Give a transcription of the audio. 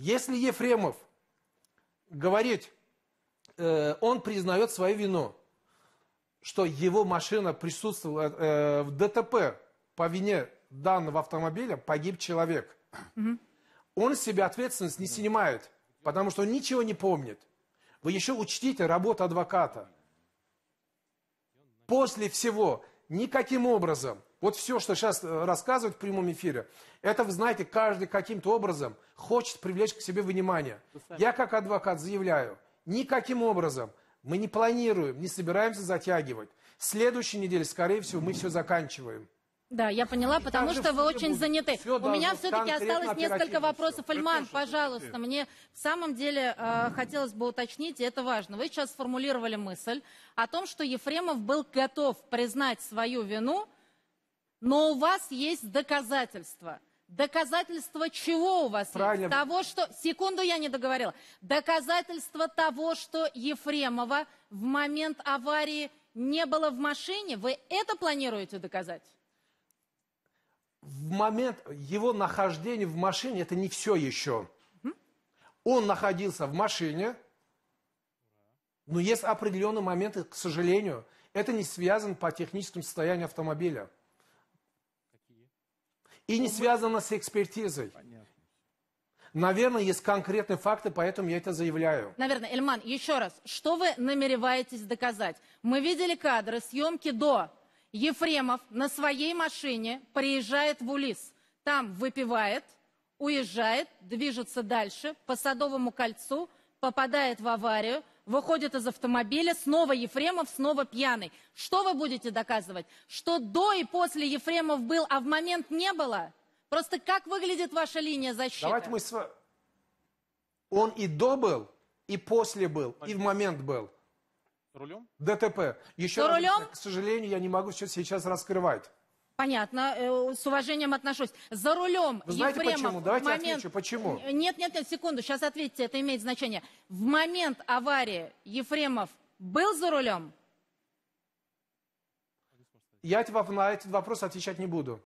Если Ефремов говорит, э, он признает свою вину, что его машина присутствовала э, в ДТП по вине данного автомобиля, погиб человек. Он с себя ответственность не снимает, потому что он ничего не помнит. Вы еще учтите работу адвоката. После всего, никаким образом, вот все, что сейчас э, рассказывают в прямом эфире, это, вы знаете, каждый каким-то образом хочет привлечь к себе внимание. Я как адвокат заявляю, никаким образом мы не планируем, не собираемся затягивать. В следующей неделе, скорее всего, мы все заканчиваем. Да, я поняла, потому что вы очень будет. заняты. У меня все-таки осталось несколько вопросов. Альман, пожалуйста, мне в самом деле э, хотелось бы уточнить, и это важно. Вы сейчас сформулировали мысль о том, что Ефремов был готов признать свою вину, но у вас есть доказательства. Доказательства чего у вас Правильно. есть? Того, что... Секунду, я не договорила. Доказательства того, что Ефремова в момент аварии не было в машине. Вы это планируете доказать? в момент его нахождения в машине это не все еще. Он находился в машине, но есть определенные моменты, к сожалению, это не связано по техническому состоянию автомобиля. И не связано с экспертизой. Наверное, есть конкретные факты, поэтому я это заявляю. Наверное, Эльман, еще раз, что вы намереваетесь доказать? Мы видели кадры съемки до. Ефремов на своей машине приезжает в Улис. Там выпивает, уезжает, движется дальше по Садовому кольцу, попадает в аварию, выходит из автомобиля, снова Ефремов, снова пьяный. Что вы будете доказывать? Что до и после Ефремов был, а в момент не было? Просто как выглядит ваша линия защиты? Давайте мы с ва- Он и до был, и после был, и в момент был. Рулем? ДТП. Еще За раз, рулем? к сожалению, я не могу сейчас, сейчас раскрывать. Понятно, э, с уважением отношусь. За рулем Вы знаете Ефремов почему? Давайте момент... отвечу, почему. Нет, нет, нет, секунду, сейчас ответьте, это имеет значение. В момент аварии Ефремов был за рулем? Я на этот вопрос отвечать не буду.